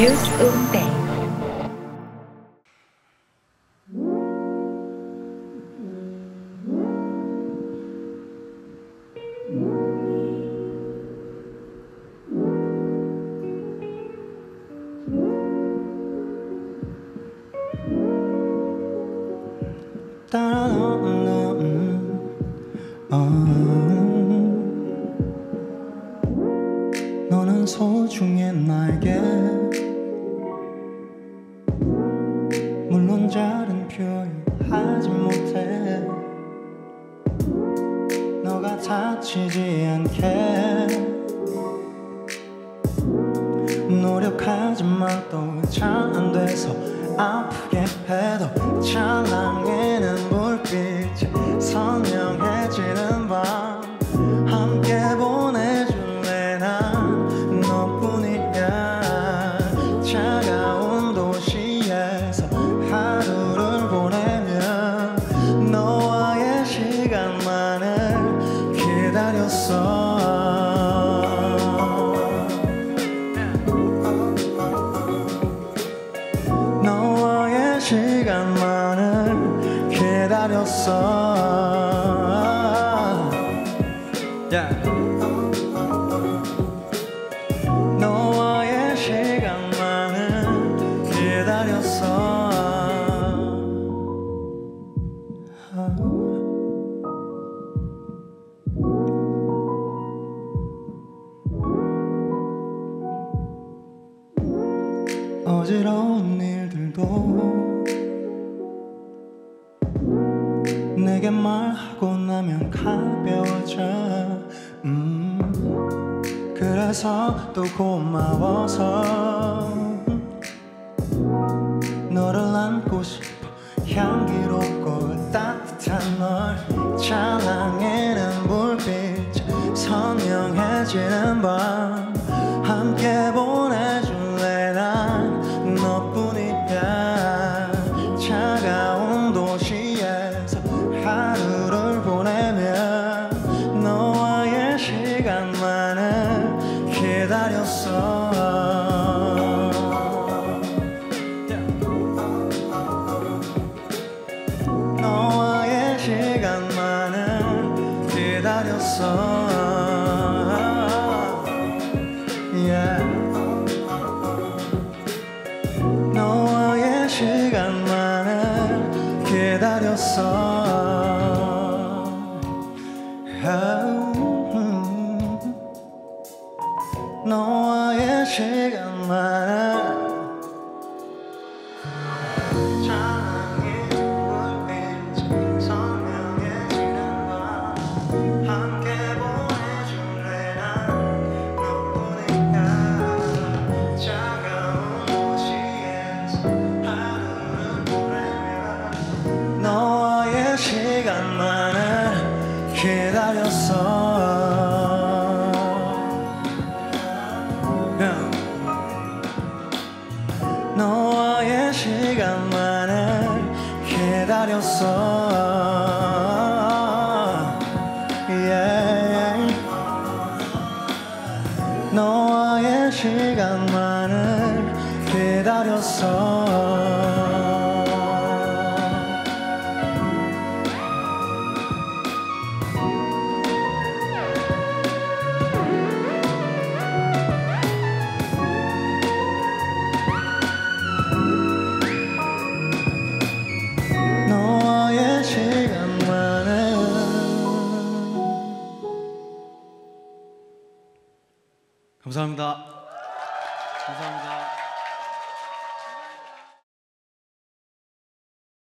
Use 음대 너는 소중해 나에게 다치지 않게. 노력하지만 또 잘 안 돼서 아프게 해도 찰랑 기다렸어. yeah. 너와의 시간만을 기다렸어. 어지러운 일들도 내게 말하고 나면 가벼워져. 음, 그래서 또 고마워서 기다렸어. 너와의 시간만을 기다렸어. 너와의 시간만을 기다렸어 너와의 시간만을 너와의 시간만을 기다렸어 너와의 시간만을 기다렸어. 너와의 시간만을 기다렸어 감사합니다. 감사합니다.